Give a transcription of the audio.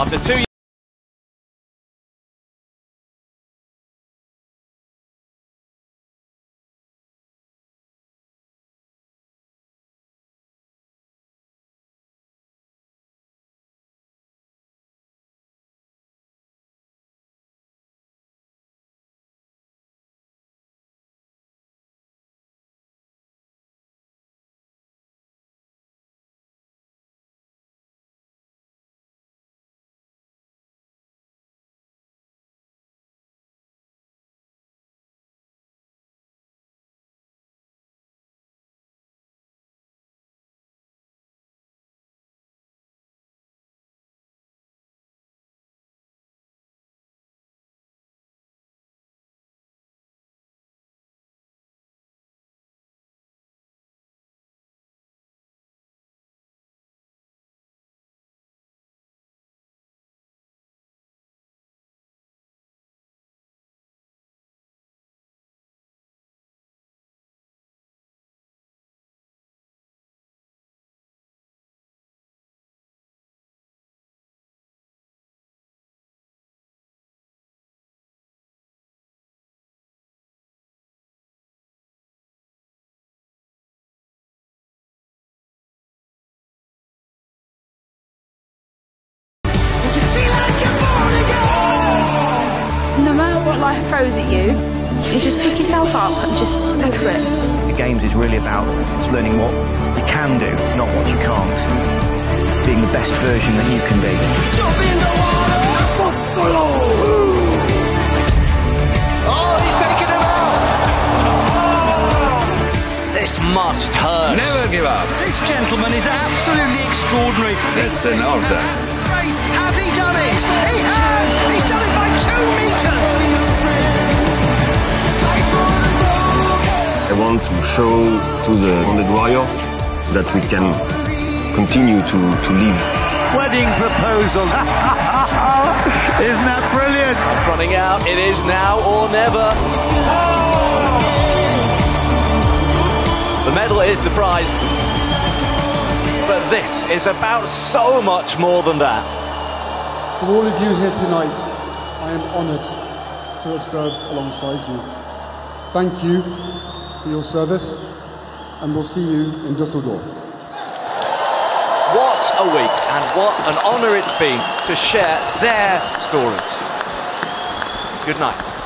After two matter what life throws at you, you just pick yourself up and just go for it. The games is really about just learning what you can do, not what you can't. Being the best version that you can be. Oh, he's taken him out! Oh! This must hurt. Never give up. This gentleman is absolutely extraordinary. That's an order. Want to show to the wounded warrior that we can continue to, to live. Wedding proposal. Isn't that brilliant? Running out, it is now or never. The medal is the prize. But this is about so much more than that. To all of you here tonight, I am honoured to have served alongside you. Thank you for your service, and we'll see you in Dusseldorf. What a week and what an honour it's been to share their stories. Good night.